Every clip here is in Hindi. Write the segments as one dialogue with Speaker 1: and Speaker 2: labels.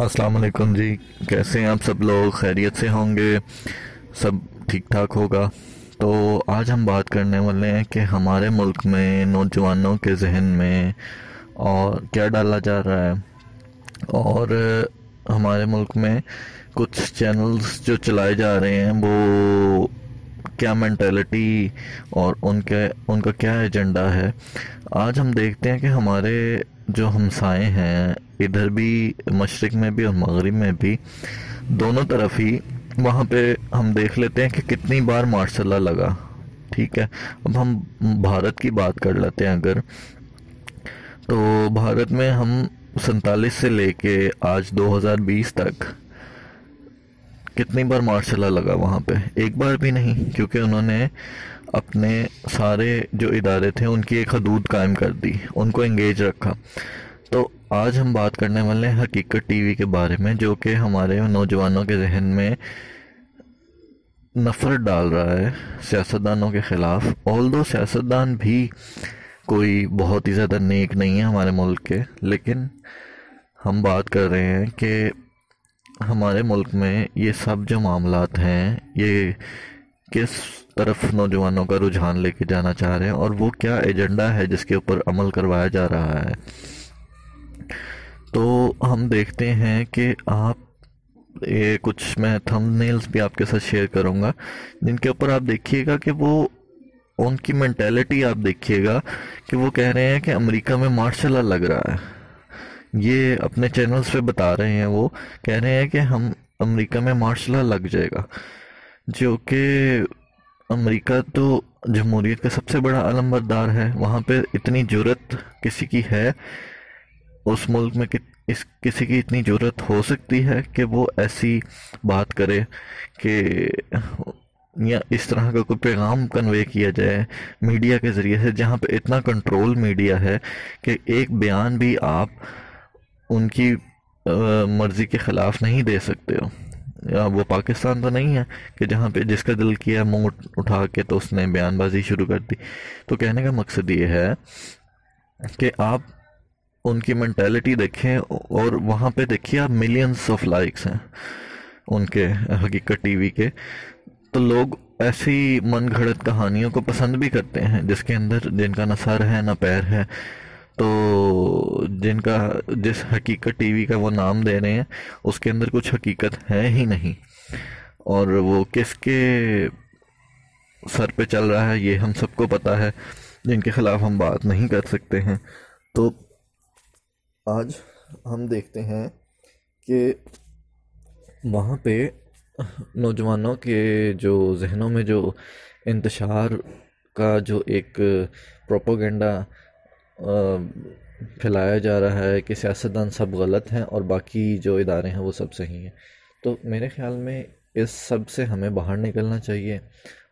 Speaker 1: अस्सलाम वालेकुम जी। कैसे हैं आप सब लोग? खैरियत से होंगे। सब ठीक ठाक होगा। तो आज हम बात करने वाले हैं कि हमारे मुल्क में, नौजवानों के जहन में, और क्या डाला जा रहा है? और हमारे मुल्क में कुछ चैनल्स जो चलाए जा रहे हैं, वो क्या मैंटेलिटी और उनके, उनका क्या एजेंडा है? आज हम देखते हैं कि हमारे जो हमसाए हैं इधर भी, मशरक़ में भी और मगरब में भी, दोनों तरफ़ ही वहाँ पे हम देख लेते हैं कि कितनी बार मार्शल लगा। ठीक है? अब हम भारत की बात कर लेते हैं अगर। तो भारत में हम सैतालीस से लेके आज 2020 तक कितनी बार मार्शल लगा वहाँ पे? एक बार भी नहीं, क्योंकि उन्होंने अपने सारे जो इदारे थे, उनकी एक हदूद कायम कर दी, उनको इंगेज रखा। तो आज हम बात करने वाले हैं हकीकत टीवी के बारे में, जो कि हमारे नौजवानों के जहन में नफ़रत डाल रहा है सियासतदानों के ख़िलाफ़। ऑल दो सियासतदान भी कोई बहुत ही ज़्यादा नेक नहीं है हमारे मुल्क के, लेकिन हम बात कर रहे हैं कि हमारे मुल्क में ये सब जो मामला हैं, ये किस तरफ़ नौजवानों का रुझान लेके जाना चाह रहे हैं और वो क्या एजेंडा है जिसके ऊपर अमल करवाया जा रहा है। तो हम देखते हैं कि आप, ये कुछ मैं थंबनेल्स भी आपके साथ शेयर करूँगा, जिनके ऊपर आप देखिएगा कि वो, उनकी मैंटेलिटी आप देखिएगा कि वो कह रहे हैं कि अमेरिका में मार्शल लग रहा है। ये अपने चैनल्स पे बता रहे हैं वो, कह रहे हैं कि हम अमेरिका में मार्शल लग जाएगा। जो कि अमेरिका तो जमहूरीत का सबसे बड़ा अलमबरदार है, वहाँ पे इतनी ज़रूरत किसी की है उस मुल्क में कि, इस किसी की इतनी ज़रूरत हो सकती है कि वो ऐसी बात करे कि या इस तरह का कोई पैगाम कन्वे किया जाए मीडिया के ज़रिए से जहाँ पे इतना कंट्रोल मीडिया है कि एक बयान भी आप उनकी मर्ज़ी के ख़िलाफ़ नहीं दे सकते हो। या वो पाकिस्तान तो नहीं है कि जहाँ पे जिसका दिल किया मुँह उठा के तो उसने बयानबाजी शुरू कर दी। तो कहने का मकसद ये है कि आप उनकी मैंटेलिटी देखें और वहाँ पे देखिए आप मिलियंस ऑफ़ लाइक्स हैं उनके, हकीकत टीवी के। तो लोग ऐसी मन घड़त कहानियों को पसंद भी करते हैं, जिसके अंदर जिनका ना सर है, ना पैर है तो जिनका, जिस हकीकत टीवी का वो नाम दे रहे हैं, उसके अंदर कुछ हकीकत है ही नहीं। और वो किसके सर पे चल रहा है, ये हम सबको पता है, जिनके ख़िलाफ़ हम बात नहीं कर सकते हैं। तो आज हम देखते हैं कि वहाँ पे नौजवानों के जो जहनों में जो इंतशार का जो एक प्रोपोगंडा फैलाया जा रहा है कि सियासतदान सब गलत हैं और बाकी जो इदारे हैं वो सब सही हैं। तो मेरे ख़्याल में इस सबसे हमें बाहर निकलना चाहिए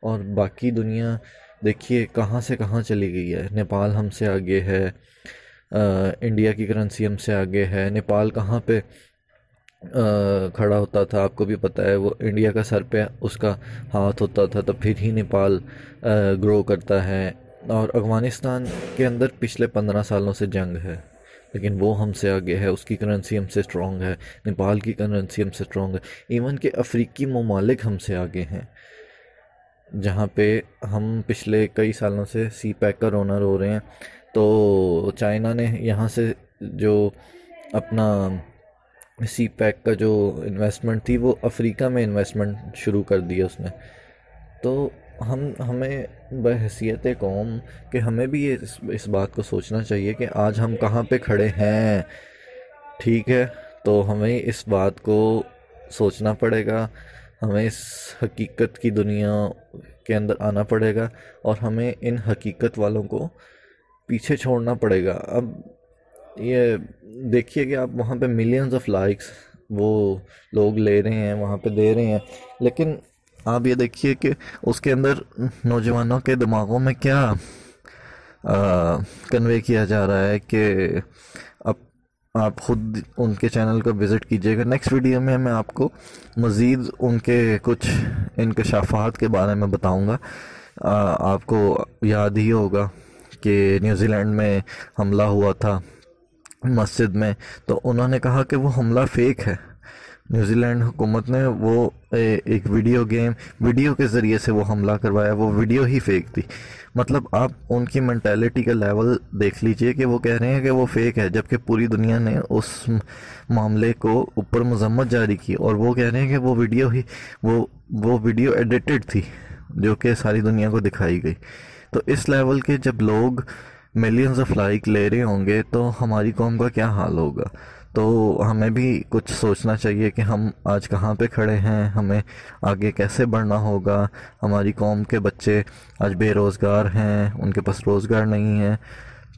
Speaker 1: और बाकी दुनिया देखिए कहाँ से कहाँ चली गई है। नेपाल हमसे आगे है इंडिया की करेंसी हमसे आगे है। नेपाल कहाँ पे खड़ा होता था, आपको भी पता है, वो इंडिया का सर पे उसका हाथ होता था तो फिर ही नेपाल ग्रो करता है। और अफ़गानिस्तान के अंदर पिछले पंद्रह सालों से जंग है, लेकिन वो हमसे आगे है, उसकी करेंसी हमसे स्ट्रॉन्ग है, नेपाल की करेंसी हमसे स्ट्रॉन्ग है। इवन के अफ्रीकी ममालिक हमसे आगे हैं, जहाँ पे हम पिछले कई सालों से सी पैक का रोनर हो रहे हैं। तो चाइना ने यहाँ से जो अपना सी पैक का जो इन्वेस्टमेंट थी वो अफ्रीका में इन्वेस्टमेंट शुरू कर दिया उसने। तो हम हमें बहसीत कौम कि हमें भी ये इस, इस बात को सोचना चाहिए कि आज हम कहाँ पे खड़े हैं। ठीक है तो हमें इस बात को सोचना पड़ेगा हमें इस हकीकत की दुनिया के अंदर आना पड़ेगा और हमें इन हकीकत वालों को पीछे छोड़ना पड़ेगा। अब ये देखिए कि आप वहाँ पे मिलियंस ऑफ़ लाइक्स वो लोग ले रहे हैं, वहाँ पे दे रहे हैं। लेकिन आप ये देखिए कि उसके अंदर नौजवानों के दिमागों में क्या कन्वे किया जा रहा है कि अब आप खुद उनके चैनल को विज़िट कीजिएगा। नेक्स्ट वीडियो में मैं आपको मज़ीद उनके कुछ इनकशाफात के बारे में बताऊँगा। आपको याद ही होगा। कि न्यूजीलैंड में हमला हुआ था मस्जिद में। तो उन्होंने कहा कि वो हमला फेक है। न्यूजीलैंड हुकूमत ने वो ए, एक वीडियो गेम वीडियो के ज़रिए से वो हमला करवाया। वो वीडियो ही फेक थी। मतलब आप उनकी मैंटेलिटी का लेवल देख लीजिए कि वो कह रहे हैं कि वो फेक है जबकि पूरी दुनिया ने उस मामले को ऊपर मजम्मत जारी की और वो कह रहे हैं कि वो वीडियो ही वो वो वीडियो एडिटेड थी जो कि सारी दुनिया को दिखाई गई। तो इस लेवल के जब लोग मिलियंस ऑफ़ लाइक ले रहे होंगे तो हमारी कौम का क्या हाल होगा? तो हमें भी कुछ सोचना चाहिए कि हम आज कहाँ पे खड़े हैं हमें आगे कैसे बढ़ना होगा? हमारी कौम के बच्चे आज बेरोज़गार हैं उनके पास रोज़गार नहीं है।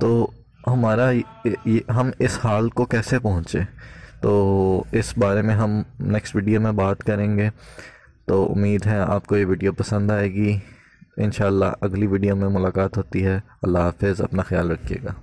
Speaker 1: तो हमारा ये, हम इस हाल को कैसे पहुँचे? तो इस बारे में हम नेक्स्ट वीडियो में बात करेंगे। तो उम्मीद है आपको ये वीडियो पसंद आएगी। इन अगली वीडियो में मुलाकात होती है। अल्लाह हाफिज़ अपना ख्याल रखिएगा।